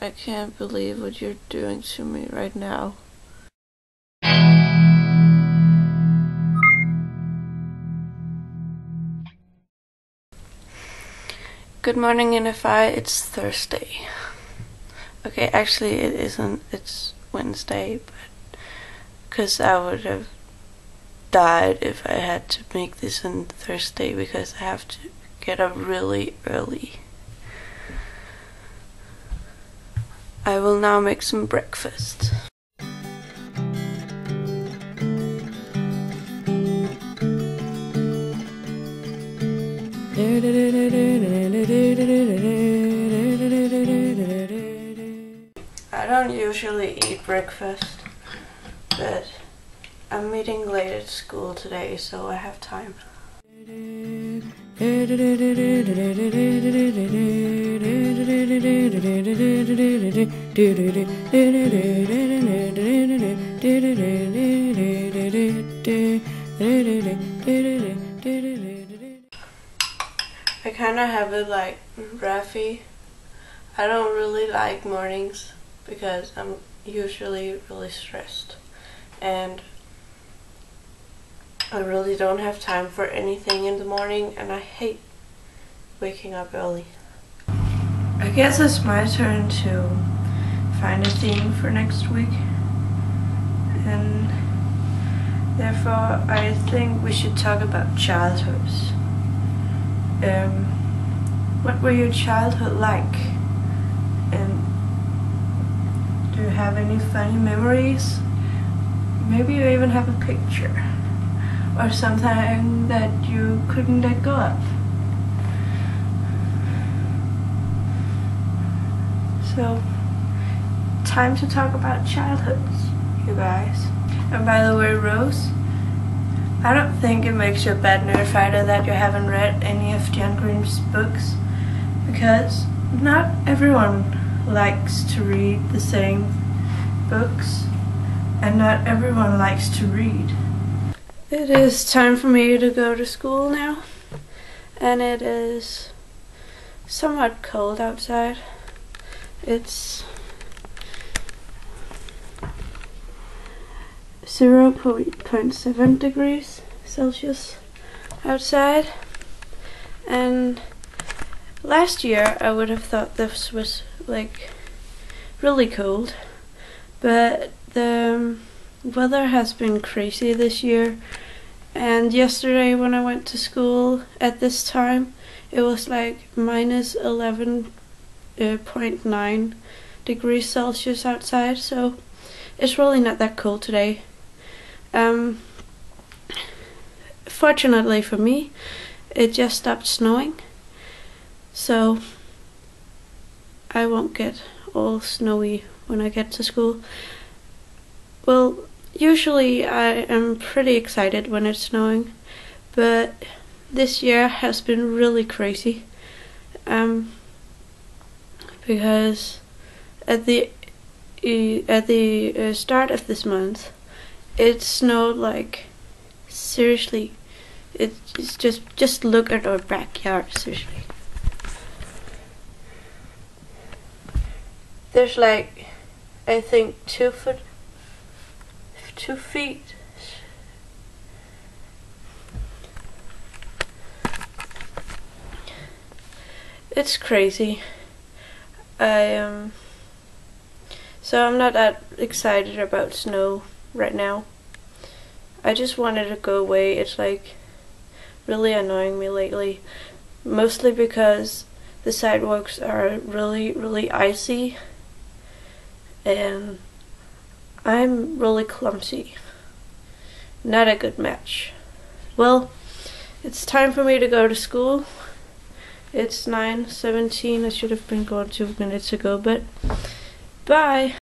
I can't believe what you're doing to me right now. Good morning, NFI. It's Thursday. Okay, actually, it isn't. It's Wednesday, but because I would have died if I had to make this on Thursday because I have to get up really early. I will now make some breakfast. I don't usually eat breakfast, but I'm meeting late at school today, so I have time. I kind of have it like Rafi. I don't really like mornings because I'm usually really stressed and I really don't have time for anything in the morning and I hate waking up early. I guess it's my turn to find a theme for next week and therefore I think we should talk about childhoods. Um, what were your childhood like? And do you have any funny memories? Maybe you even have a picture or something that you couldn't let go of. So, time to talk about childhoods, you guys. And by the way, Rose, I don't think it makes you a bad nerdfighter that you haven't read any of John Green's books because not everyone likes to read the same books and not everyone likes to read. It is time for me to go to school now and it is somewhat cold outside. It's 0.7 degrees Celsius outside. And last year I would have thought this was like really cold. But the um, weather has been crazy this year. And yesterday when I went to school at this time it was like minus 11.9 uh, degrees Celsius outside so it's really not that cold today um, fortunately for me, it just stopped snowing, so I won't get all snowy when I get to school. Well, usually I am pretty excited when it's snowing, but this year has been really crazy. Um, because at the at the uh, start of this month, it snowed like seriously. It's just just look at our backyard seriously. There's like I think two foot two feet. It's crazy I um so I'm not that excited about snow right now. I just wanted to go away. It's like really annoying me lately. Mostly because the sidewalks are really, really icy. And I'm really clumsy. Not a good match. Well, it's time for me to go to school. It's 9.17. I should have been gone two minutes ago, but bye.